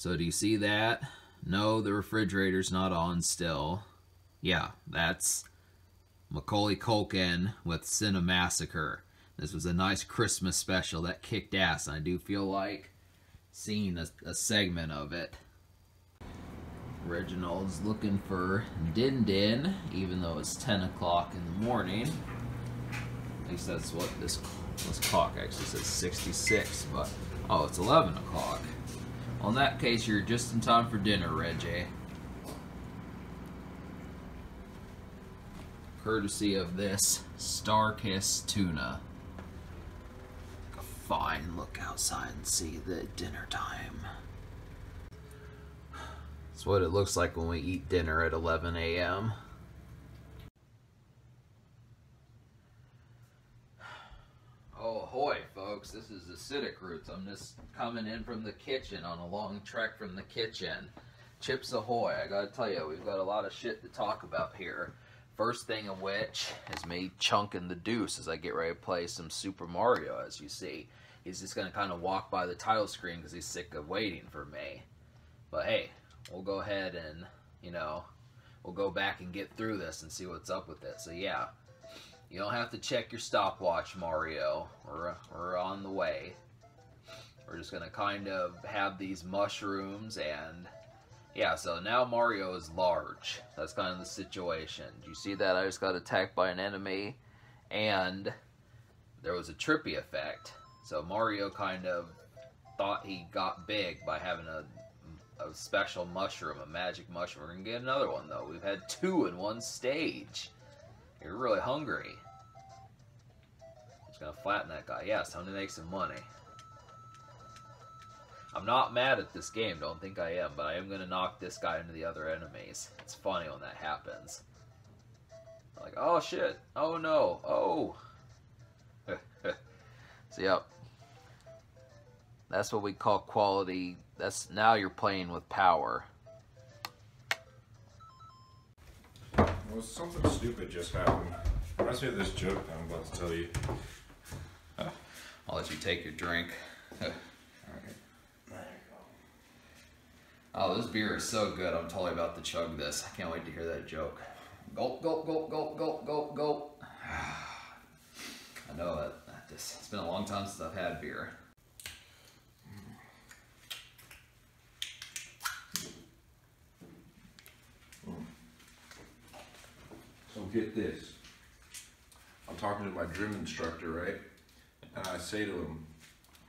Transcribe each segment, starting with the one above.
So do you see that? No, the refrigerator's not on still. Yeah, that's Macaulay Culkin with Cinemassacre. This was a nice Christmas special that kicked ass, and I do feel like seeing a, a segment of it. Reginald's looking for Din Din, even though it's 10 o'clock in the morning. At least that's what this, this clock actually says 66, but oh, it's 11 o'clock. Well, in that case, you're just in time for dinner, Reggie. Courtesy of this Starkist tuna. Fine look outside and see the dinner time. That's what it looks like when we eat dinner at 11 a.m. Oh, ahoy, folks. This is Acidic Roots. I'm just coming in from the kitchen on a long trek from the kitchen. Chips ahoy. I gotta tell you, we've got a lot of shit to talk about here. First thing of which is me chunking the deuce as I get ready to play some Super Mario, as you see. He's just gonna kind of walk by the title screen because he's sick of waiting for me. But hey, we'll go ahead and, you know, we'll go back and get through this and see what's up with it. So yeah, you don't have to check your stopwatch, Mario. We're, we're on the way. We're just going to kind of have these mushrooms and... Yeah, so now Mario is large. That's kind of the situation. Do you see that? I just got attacked by an enemy, and there was a trippy effect. So Mario kind of thought he got big by having a, a special mushroom, a magic mushroom. We're going to get another one, though. We've had two in one stage. You're really hungry. Just gonna flatten that guy. Yeah, it's time to make some money. I'm not mad at this game, don't think I am, but I am gonna knock this guy into the other enemies. It's funny when that happens. Like, oh shit, oh no, oh. so yep. That's what we call quality. That's now you're playing with power. Well, something stupid just happened. Reminds me of this joke that I'm about to tell you. I'll let you take your drink. You Oh, this beer is so good. I'm totally about to chug this. I can't wait to hear that joke. Gulp, gulp, gulp, gulp, gulp, gulp, gulp. I know it. It's been a long time since I've had beer. Get this. I'm talking to my gym instructor, right? And I say to him,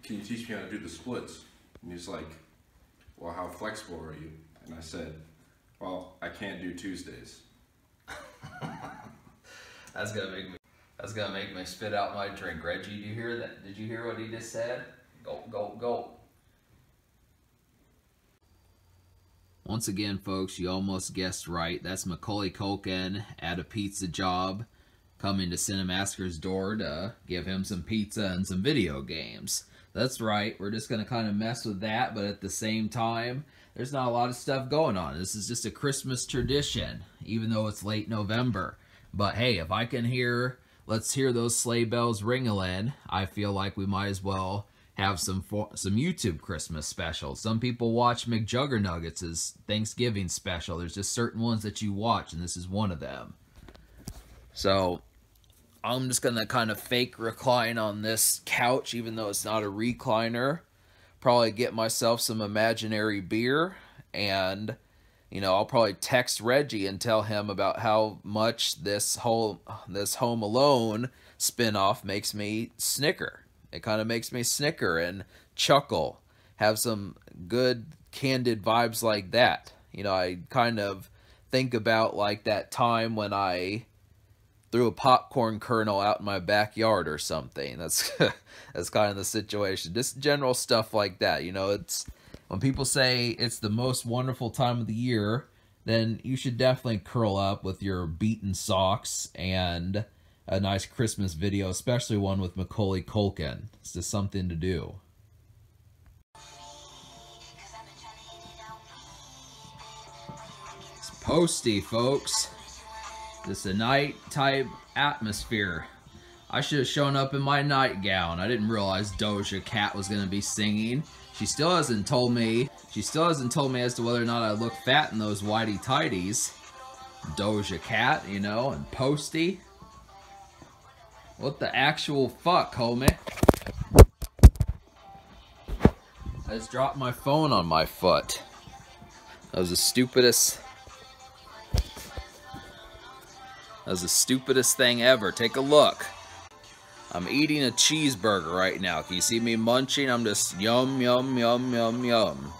Can you teach me how to do the splits? And he's like, Well, how flexible are you? And I said, Well, I can't do Tuesdays. That's gonna make me. That's gonna make me spit out my drink. Reggie, did you hear that? Did you hear what he just said? Go, go, gulp. Once again, folks, you almost guessed right. That's Macaulay Culkin at a pizza job, coming to Cinemassacre's door to give him some pizza and some video games. That's right. We're just gonna kind of mess with that, but at the same time, there's not a lot of stuff going on. This is just a Christmas tradition, even though it's late November. But hey, if I can hear, let's hear those sleigh bells ring-a-ling, I feel like we might as well have some some YouTube Christmas specials. Some people watch McJuggernuggets' as Thanksgiving special. There's just certain ones that you watch, and this is one of them. So, I'm just going to kind of fake recline on this couch, even though it's not a recliner. Probably get myself some imaginary beer, and you know, I'll probably text Reggie and tell him about how much this whole this Home Alone spinoff makes me snicker. It kind of makes me snicker and chuckle, have some good candid vibes like that. You know, I kind of think about like that time when I threw a popcorn kernel out in my backyard or something. That's that's kind of the situation. Just general stuff like that. You know, it's when people say it's the most wonderful time of the year, then you should definitely curl up with your beaten socks and a nice Christmas video, especially one with Macaulay Culkin. It's just something to do. It's posty, folks. Just a night type atmosphere. I should have shown up in my nightgown. I didn't realize Doja Cat was going to be singing. She still hasn't told me. She still hasn't told me as to whether or not I look fat in those whitey tighties. Doja Cat, you know, and Posty. What the actual fuck, homie? I just dropped my phone on my foot. That was the stupidest... That was the stupidest thing ever. Take a look. I'm eating a cheeseburger right now. Can you see me munching? I'm just yum, yum, yum, yum, yum.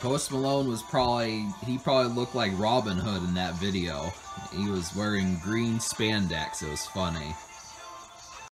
Post Malone was probably, he probably looked like Robin Hood in that video. He was wearing green spandex. It was funny.